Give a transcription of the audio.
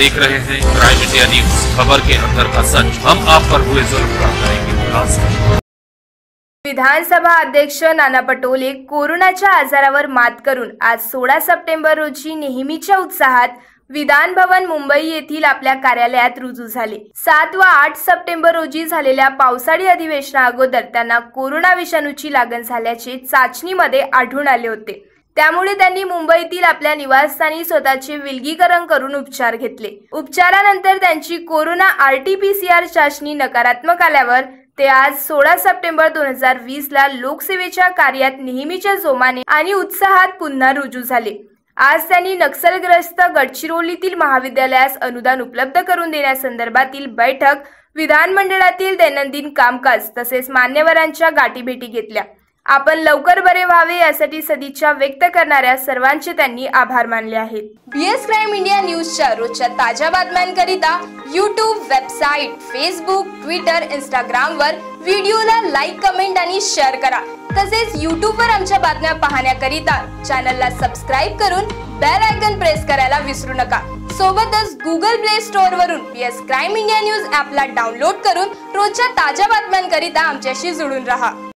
देख रहे हैं। क्राइम इंडिया न्यूज खबर के अंदर का सच। हम आप पर हुए जुल्म का करेंगे विधानसभा अध्यक्ष नाना पटोले कोरोनाच्या आजारावर मात करून आज सोळा सप्टेंबर रोजी नेहमीच्या उत्साहात विधान भवन मुंबई येथील आपल्या कार्यालयात रुजू झाले. सात व आठ सप्टेंबर रोजी झालेल्या पावसाळी अधिवेशना अगोदर त्यांना कोरोना विषाणूची लागण झाल्याचे चाचणीमध्ये आढळून आले होते. त्यामुळे त्यांनी मुंबईतील आपल्या निवासस्थानी स्वतःचे विलगीकरण करून उपचार घेतले. उपचारानंतर त्यांची corona R T P C R चाचणी नकारात्मक आल्यावर ते आज सोळा सप्टेंबर दोन हजार वीस ला लोकसेवेच्या कार्यात नेहमीच्या जोमाने आणि उत्साहात पुन्हा रुजू झाले. आज त्यांनी नक्षलग्रस्त गडचिरोलीतील महाविद्यालयास अनुदान उपलब्ध करून देण्यासंदर्भातील बैठक विधानमंडळातील दैनंदिन कामकाज तसेच मान्यवरांच्या गाठीभेटी घेतल्या. आपण लवकर बरे व्हावे यासाठी सदिच्छा व्यक्त करणाऱ्या सर्वांचे त्यांनी आभार मानले आहेत. बीएस क्राईम इंडिया न्यूजच्या रोजच्या ताज्या बातम्यांकरिता YouTube website Facebook Twitter Instagram वर व्हिडिओला लाईक कमेंट आणि शेअर करा. तसेच युट्यूब वर आमच्या बातम्या पाहण्याकरिता चॅनलला सबस्क्राईब करून बेल आयकन प्रेस करायला विसरू नका. सोबतच गुगल प्ले स्टोअर वरून B S crime India news ऍपला download करून रोजच्या ताज्या बातम्यांकरिता आमच्याशी जुळून राहा.